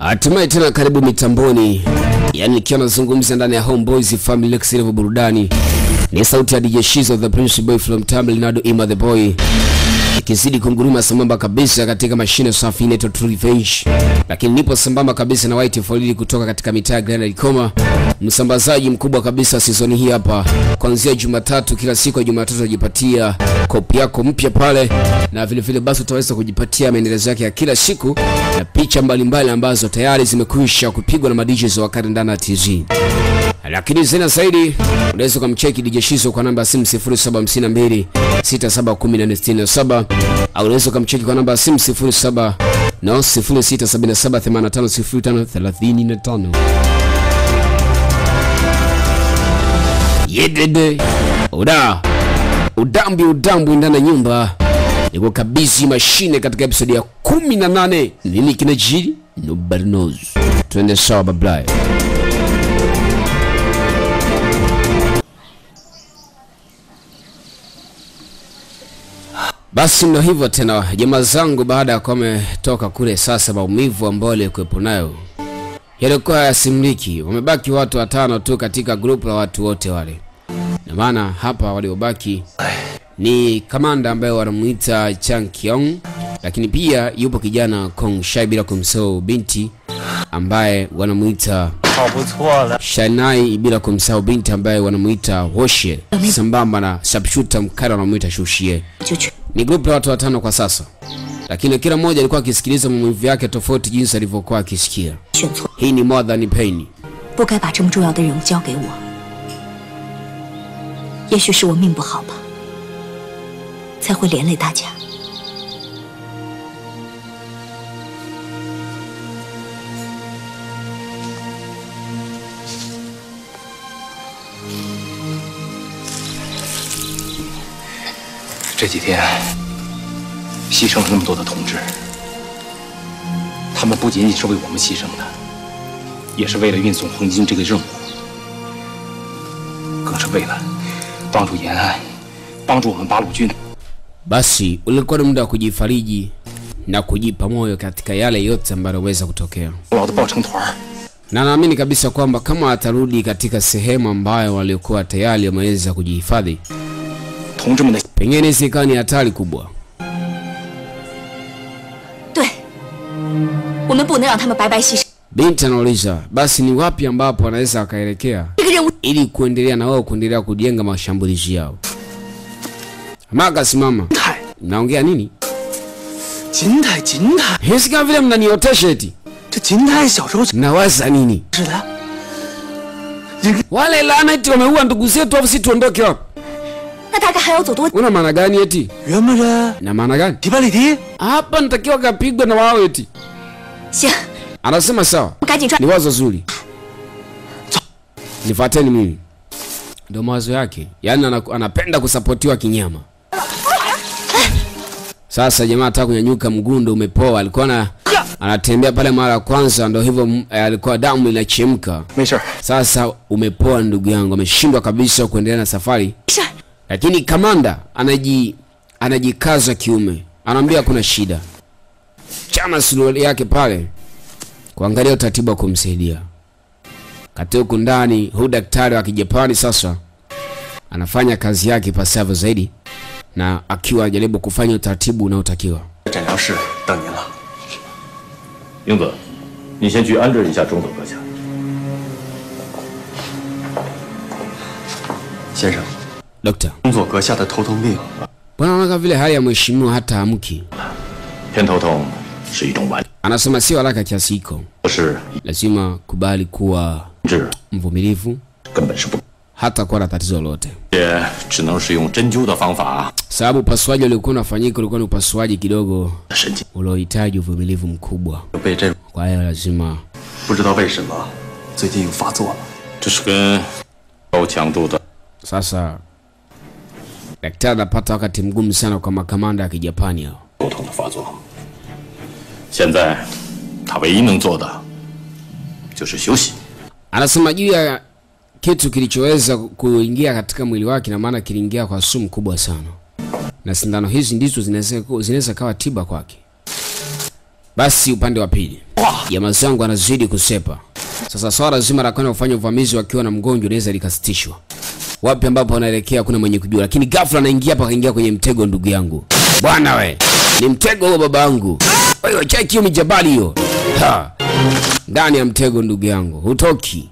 Hatimaye tena karibu mitamboni, yaani nikiwa nazungumza ndani ya Homeboys Family Lex Level burudani. Ni sauti ya DJ Shizo the Prince Boy from Tamil Nadu Ima the Boy ikizidi kunguruma sambamba kabisa katika mashine safi inaitwa Revenge, lakini nipo sambamba kabisa na White Folili kutoka katika mitaa ya Grand Likoma, msambazaji mkubwa kabisa season hii hapa, kuanzia Jumatatu. Kila siku ya Jumatatu unajipatia kopi yako mpya pale, na vile vile basi utaweza kujipatia maendelezo yake ya kila siku na picha mbalimbali ambazo tayari zimekwisha kupigwa na madijis wa Karandana TZ lakini zina zaidi unaweza ukamcheki DJ Shizo kwa namba ya simu 0752 671467 au unaweza ukamcheki kwa namba ya simu 07 na 0677850535 yedede uda udambi udambu ndani nyumba. Niko kabisi mashine katika episode ya 18 nini kinajiri? Nobody knows twende sawa bablai Basi ndo hivyo tena jamaa zangu, baada ya kuwa wametoka kule, sasa maumivu ambayo yalikuwepo nayo yalikuwa yasimliki. Wamebaki watu watano tu katika grupu la watu wote wale, na maana hapa waliobaki ni kamanda ambaye wanamuita Chang Kyong, lakini pia yupo kijana Kong Shai, bila kumsahau binti ambaye wanamuita Shanai, bila kumsahau binti ambaye wanamuita Hoshe, sambamba na sharpshooter mkali wanamuita Shushie. 就去。 Ni grupu la watu watano kwa sasa, lakini kila mmoja alikuwa akisikiliza maumivu yake tofauti jinsi alivyokuwa akisikia. 选错， Hii ni more than pain. 不该把这么重要的任务交给我。也许是我命不好吧，才会连累大家。 这几天牺牲了那么多的同志，他们不仅仅是为我们牺牲的，也是为了运送黄金这个任务，更是为了帮助延安，帮助我们八路军。 Basi ulikuwa ni muda wa kujifariji na kujipa moyo katika yale yote ambayo yanaweza kutokea, 老的抱成团儿， na naamini kabisa kwamba kama atarudi katika sehemu ambayo waliokuwa tayari wameweza kujihifadhi, 同志们的 pengine isikawa ni hatari kubwa. 对，我们不能让他们白白牺牲。 Binti anauliza basi ni wapi ambapo anaweza akaelekea 这个任务 ili kuendelea na wao kuendelea kujenga mashambulizi yao. Maka simama, 太 naongea nini? 金太金太， Hisi kama vile mnaniotesha eti. 这金太小时候就 Mnawaza nini? 是的， Wale laana eti wameua ndugu zetu afu si tuondoke wapi? nataka haya utoto una maana gani eti? Yamara na maana gani? Tibalidi hapa natakiwa kapigwa na wao eti. Sio anasema sawa. Ni wazo zuri. Nifuateni mimi. Ndio mawazo yake. Yaani anapenda kusapotiwa kinyama. Sasa jamaa ataka kunyanyuka mguu ndo umepoa. Alikuwa na anatembea pale mara ya kwanza ndo hivyo mm, eh, alikuwa damu inachemka. Sasa umepoa ndugu yangu. Ameshindwa kabisa kuendelea na safari. Misha lakini kamanda anaji anajikaza kiume, anaambia kuna shida, chana suruali yake pale kuangalia utaratibu wa kumsaidia kati huku ndani. Huu daktari wa Kijapani sasa anafanya kazi yake pasavyo zaidi, na akiwa anajaribu kufanya utaratibu unaotakiwa. Dokta, mbona vile hali ya mheshimiwa hata hamki? Anasema sio haraka kiasi hiko, lazima kubali kuwa mvumilivu, hata kuwa na tatizo lolote. Sababu upasuaji uliokuwa unafanyika ulikuwa ni upasuaji kidogo uliohitaji uvumilivu mkubwa, kwa hiyo lazima sasa Daktari anapata wakati mgumu sana kwa makamanda ya Kijapani hao. Anasema juu ya kitu kilichoweza kuingia katika mwili wake, na maana kiliingia kwa sumu kubwa sana, na sindano hizi ndizo zinaweza kawa tiba kwake. Basi upande wa pili jamaa zangu anazidi kusepa sasa. Swala zima la kwenda kufanya uvamizi wakiwa na mgonjwa inaweza likasitishwa wapi ambapo anaelekea kuna mwenye kujua, lakini ghafla anaingia hapa, akaingia kwenye mtego. Ndugu yangu. Bwana, we ni mtego huo baba yangu, wewe cheki hiyo mijabali hiyo. Ndani ya mtego, ndugu yangu, hutoki.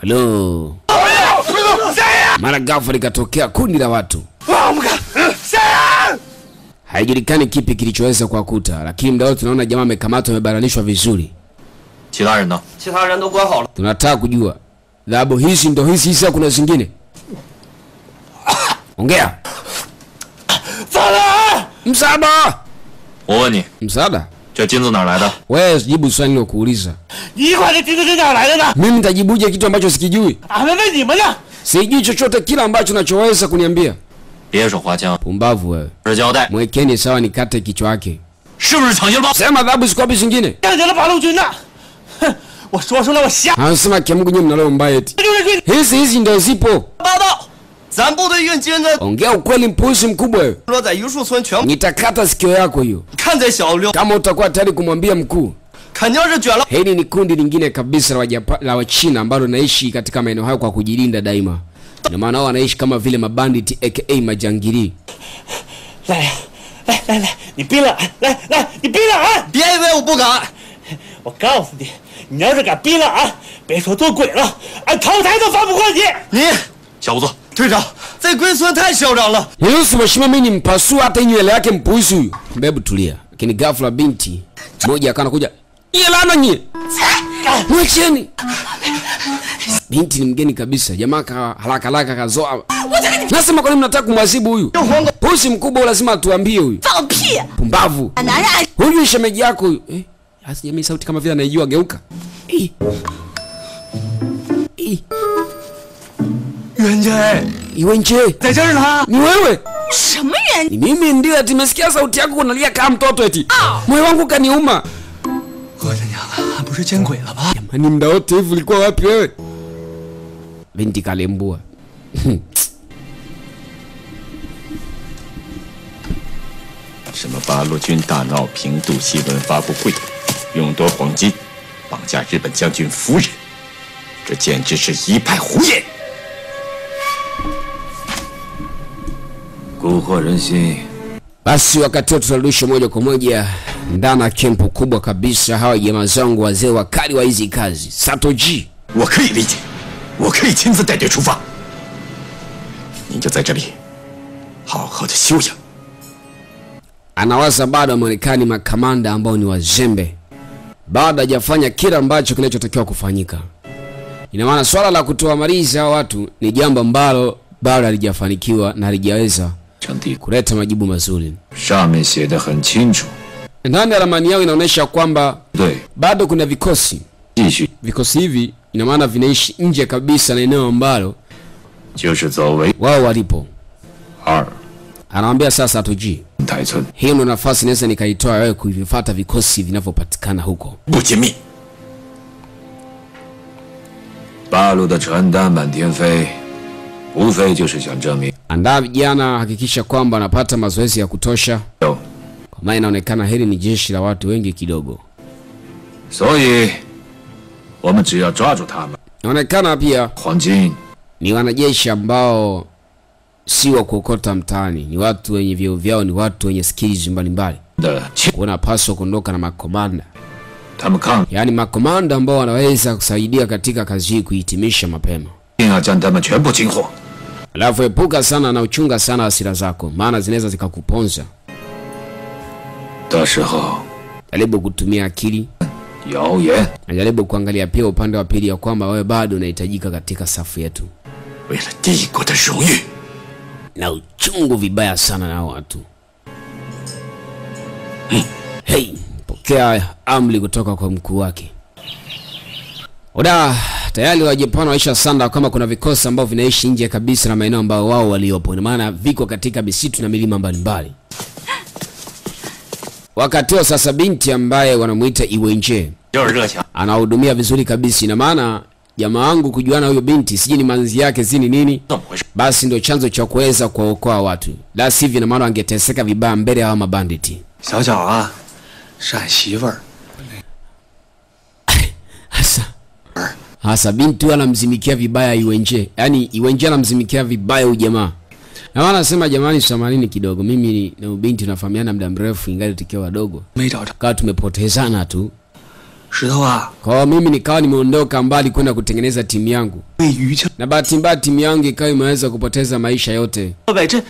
Halo, mara ghafla likatokea kundi la watu. Haijulikani kipi kilichoweza kuwakuta, lakini mda wote tunaona jamaa amekamatwa, amebaranishwa vizuri. Tunataka kujua. Labo hizi ndo hizi hizi, kuna zingine. Ongea. Sala! Msaada. Oni. Msaada. Cha jinzo na laida. Wewe jibu swali nilo kuuliza. Ni kwa nini jinzo na laida. Mimi nitajibuje kitu ambacho sikijui? Ah, Ameme ni mna. Sijui chochote kila ambacho unachoweza kuniambia. Bie shuhua jiang. Pumbavu wewe. Rijaodai. Mwekeni sawa nikate kichwa chake. Sema dhabu zikopi zingine. Yanjela balu jina 八路军呐！哼，我说出来我瞎， Anasema kia Mungu nyinyi mnalo mbaya eti. 就是军 Hizi hizi ndio zipo. 报道，咱部队运金子 Ongea ukweli mpuzi mkubwa wewe. 说在榆树村全部 Nitakata sikio yako hiyo. 看在小刘， Kama utakuwa tayari kumwambia mkuu. 肯定是卷了。 Hili ni kundi lingine kabisa la Wajapa, la Wachina ambalo linaishi katika maeneo hayo kwa kujilinda daima. Ndio maana wao wanaishi kama vile mabanditi aka majangili. 来来来来，你闭了，来来，你闭了啊！别以为我不敢，我告诉你， 你要是敢闭了啊，别说做鬼了，俺投胎都放不过你。你 小胡子， 队长在龟村太嚣张了， Niruhusu mheshimiwa, mimi nimpasua hata hii nywele yake mpuzi huyu. Hebu tulia. Lakini ghafla binti moja akawa anakuja. Nyie lana nyie. Mwacheni. Binti ni mgeni kabisa. Jamaa ka haraka haraka kazoa. Nasema kwa nini mnataka kumwadhibu huyu? Pusi mkubwa lazima atuambie huyu. 放屁！ Pumbavu. 俺男人爱 Huyu shemeji yako huyu. Eh, Hasa jamii sauti kama vile anaijua geuka. Ii. Ii. Yuenje. Ni wewe. Ni mimi ndiye ati nimesikia sauti yako unalia kaa mtoto eti. Oh. Moyo wangu kaniuma. Jamani, mda wote hivi ulikuwa wapi wewe? Binti kalembua. Hmm. Sema Balo Jun Da Nao Ping Du Xi Wen 勇夺黄金，绑架日本将军夫人，这简直是一派胡言，蛊惑人心。Basi wakati huo tunarudisha moja kwa moja ndani ya kempu kubwa kabisa. Hawa jamaa zangu wazee wakali wa hizi kazi, Satoji 我可以理解，我可以亲自带队出发。您就在这里，好好的休养。anawaza bado Marekani makamanda ambao ni wazembe, bado hajafanya kila ambacho kinachotakiwa kufanyika. Ina maana swala la kutoamaliza hao watu ni jambo ambalo bado halijafanikiwa na halijaweza kuleta majibu mazuri. Ndani ya ramani yao inaonyesha kwamba bado kuna vikosi. Vikosi hivi ina maana vinaishi nje kabisa na eneo ambalo wao walipo. Anawambia sasa, hatujui entitled. Hiyo ndo nafasi naweza nikaitoa wewe kuvifuata vikosi vinavyopatikana huko. Bujimi. Balu da chanda mandian fei. Ufei jiu shi xiang Buchimi. Andaa vijana, hakikisha kwamba anapata mazoezi ya kutosha, Yo. kwa maana inaonekana hili ni jeshi la watu wengi kidogo. Inaonekana pia ni wanajeshi ambao si wa kuokota mtaani, ni watu wenye vyeo vyao, ni watu wenye skills mbalimbali. Wanapaswa kuondoka na makomanda, yaani makomanda ambao wanaweza kusaidia katika kazi hii kuhitimisha mapema. Alafu epuka sana na uchunga sana hasira zako, maana zinaweza zikakuponza. Jaribu kutumia akili, najaribu kuangalia pia upande wa pili ya kwamba wewe bado unahitajika katika safu yetu na uchungu vibaya sana na watu. Hey, pokea amri kutoka kwa mkuu wake. Oda, tayari Wajapani waisha sanda kama kuna vikosi ambao vinaishi nje kabisa na maeneo ambayo wao waliopo, ina maana viko katika misitu na milima mbalimbali. Wakati huo sasa, binti ambaye wanamuita Iwenje anahudumia vizuri kabisa, ina maana jamaa wangu kujuana huyo binti, siji ni manzi yake, sijui ni nini, basi ndio chanzo cha kuweza kuwaokoa watu, la sivi na maana wangeteseka vibaya mbele ya hawa mabanditi. Hasa. Hasa binti huyo anamzimikia vibaya Iwenje, yaani Iwenje anamzimikia vibaya huyu jamaa. Na maana nasema jamani, samanini kidogo, mimi na ubinti tunafahamiana muda mrefu, ingali tukiwa wadogo, kaa tumepotezana tu. Kwa mimi nikawa nimeondoka mbali kwenda kutengeneza timu yangu, na bahati mbaya timu yangu ikawa imeweza kupoteza maisha yote,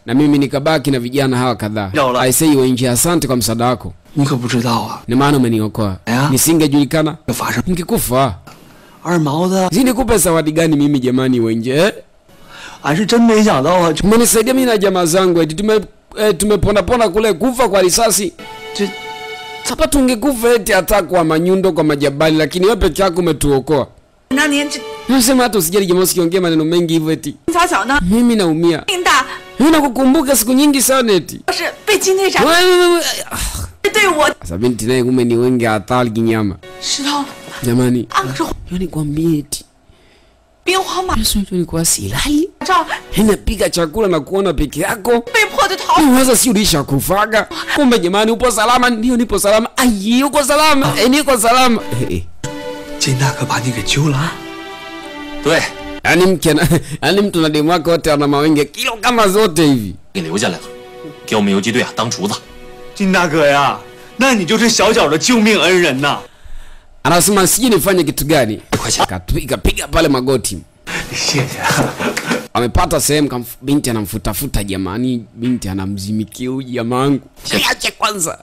na mimi nikabaki na vijana hawa kadhaa. Aisei Wenje, asante kwa msaada wako, ni maana umeniokoa. Nisingejulikana. Ningekufa. Zilikupa zawadi gani mimi jamani, Wenje? Eh? Umenisaidia mimi na jamaa zangu, eti eh, tumepona pona kule kufa kwa risasi hapa tungekufa eti hata kwa manyundo, kwa majabali, lakini wewe peke yako umetuokoa. Nasema hata usijali jamaa, usikiongea maneno mengi hivyo eti. Mimi naumia. Mimi nakukumbuka siku nyingi sana eti. Sasa binti naye kumbe ni wengi hatari kinyama. Jamani, yani kwambie eti 兵荒马乱，谁叫你过来？谁来？赵，被迫的逃。修理小，我萨拉？萨拉？萨拉？哎，萨拉？金大哥把你给救了。对，俺们，俺们给我？我应该给干做？给留下来了，给我们游击队啊当厨子。金大哥呀，那你就是小小的救命恩人呐。anasema sijui nifanye kitu gani, ikapiga pale magoti. Amepata sehemu binti anamfutafuta, jamani, binti anamzimikia huyu jamaa niache kwanza.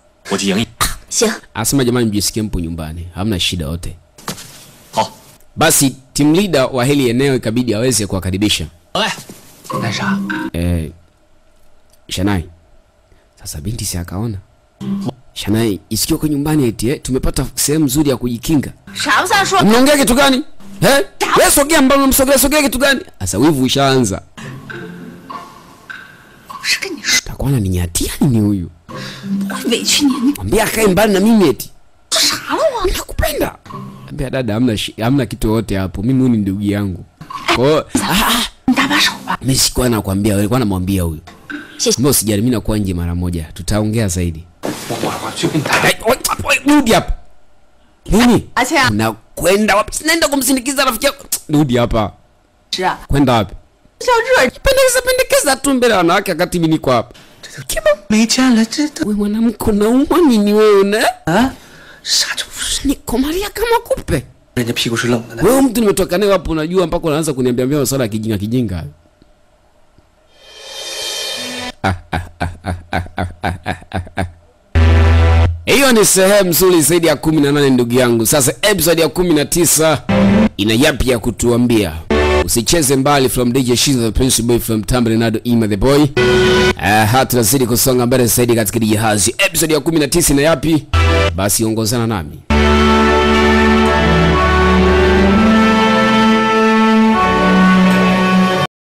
Anasema jamani, mjisikie mpo nyumbani, hamna shida yote. Basi team leader wa hili eneo ikabidi aweze kuwakaribisha. Eh, eh Shanai. Sasa binti si akaona? Shanai, isikie uko nyumbani eti eh, tumepata sehemu nzuri ya kujikinga. Shauza shua. Mnaongea kitu gani? Eh? Wewe sogea mbali unamsogea sogea kitu gani? Asa wivu ushaanza. Takuwa ananiatia nini huyu? Mwambie akae mbali na mimi eti. Nakupenda. Ambia dada hamna hamna kitu yote hapo. Mimi huyu ni ndugu yangu. Kwa hiyo ah, ah, ah. mimi sikuwa nakwambia, wewe ulikuwa unamwambia huyo. Mbona usijali, mimi nakuwa nje mara moja. Tutaongea zaidi rudi hapa nini wapi sinaenda kumsindikiza rafiki yako rudi hapa kwenda wapi pendekeza pendekeza tu mbele ya wanawake mi niko hapa we mwanamke unaumwa nini wewe kama kupe wewe mtu nimetoka naye unajua mpaka unaanza kuniambia mbia masuala ya kijinga kijinga ah, ah, ah, ah, ah, ah, ah, ah. Hiyo ni sehemu nzuri zaidi ya 18 ndugu yangu. Sasa episode ya 19 ina yapi ya kutuambia? Usicheze mbali from DJ Shizo the Prince Boy from Tambrinado Ima the Boy. Uh, hatunazidi kusonga mbele zaidi katika jahazi. Episode ya 19 ina yapi? Basi ongozana nami.